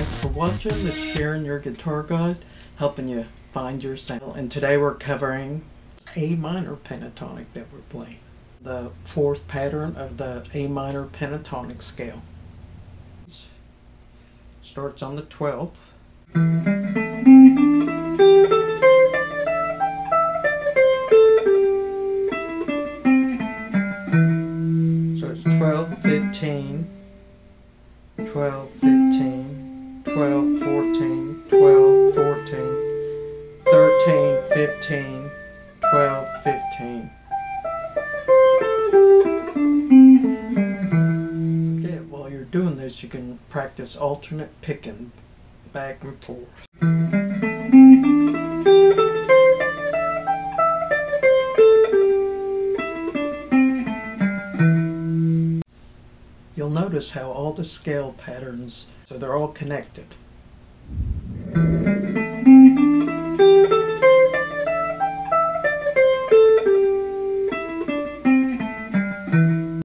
Thanks for watching. It's Sharon, your guitar guide, helping you find your sound. And today we're covering A minor pentatonic that we're playing. The fourth pattern of the A minor pentatonic scale. Starts on the 12th. So it's 12, 15, 12, 15, 12, 14, 12, 14, 13, 15, 12, 15. Okay, while you're doing this, you can practice alternate picking back and forth. Notice how all the scale patterns, so they're all connected.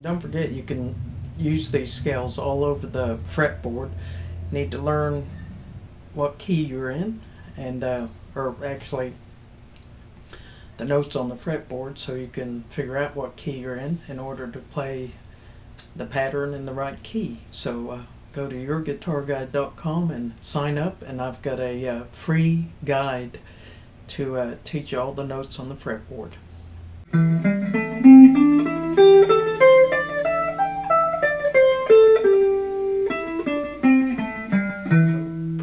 Don't forget you can use these scales all over the fretboard. You need to learn what key you're in and uh, or actually the notes on the fretboard so you can figure out what key you're in in order to play the pattern in the right key. So uh, go to yourguitarguide.com and sign up and I've got a uh, free guide to uh, teach you all the notes on the fretboard.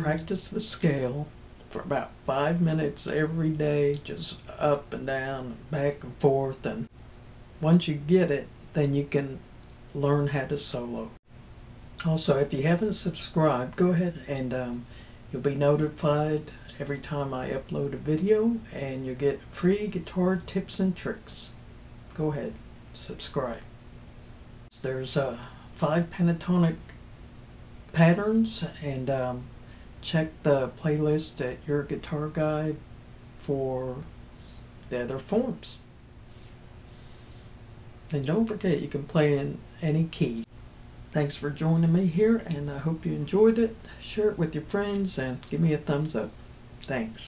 Practice the scale for about five minutes every day, just up and down, back and forth, and once you get it, then you can learn how to solo. Also, if you haven't subscribed, go ahead and um, you'll be notified every time I upload a video, and you'll get free guitar tips and tricks. Go ahead, subscribe. There's uh, five pentatonic patterns, and um, check the playlist at your guitar guide for the other forms. And don't forget, you can play in any key. Thanks for joining me here, and I hope you enjoyed it. Share it with your friends and give me a thumbs up. Thanks.